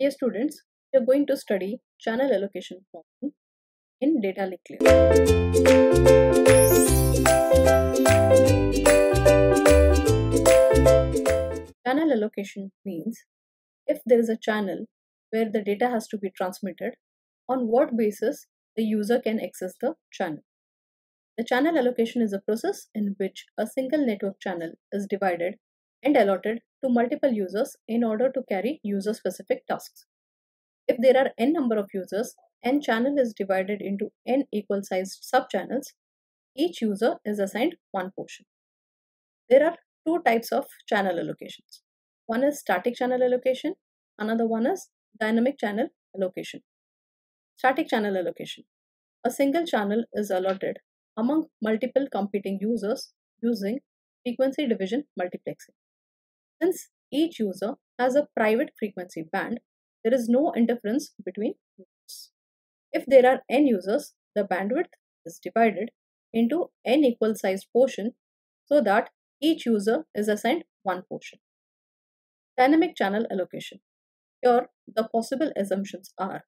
Dear students, we are going to study channel allocation problem in data layer. Channel allocation means if there is a channel where the data has to be transmitted, on what basis the user can access the channel. The channel allocation is a process in which a single network channel is divided and allotted to multiple users in order to carry user specific tasks. If there are n number of users, n channel is divided into n equal sized subchannels. Each user is assigned one portion. There are two types of channel allocations. One is static channel allocation, another one is dynamic channel allocation. Static channel allocation. A single channel is allotted among multiple competing users using frequency division multiplexing. Since each user has a private frequency band, there is no interference between users. If there are n users, the bandwidth is divided into n equal sized portion so that each user is assigned one portion. Dynamic channel allocation. Here, the possible assumptions are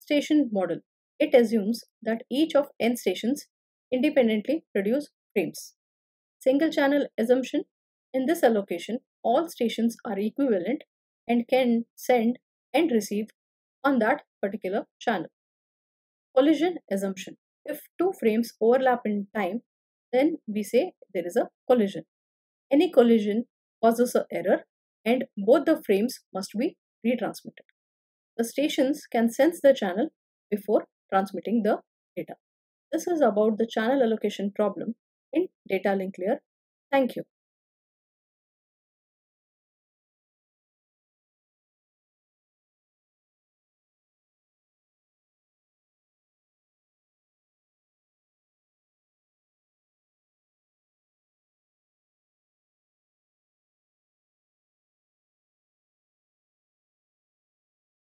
station model. It assumes that each of n stations independently produce frames. Single channel assumption. In this allocation, all stations are equivalent and can send and receive on that particular channel. Collision assumption. If two frames overlap in time, then we say there is a collision. Any collision causes an error and both the frames must be retransmitted. The stations can sense the channel before transmitting the data. This is about the channel allocation problem in data link layer. Thank you.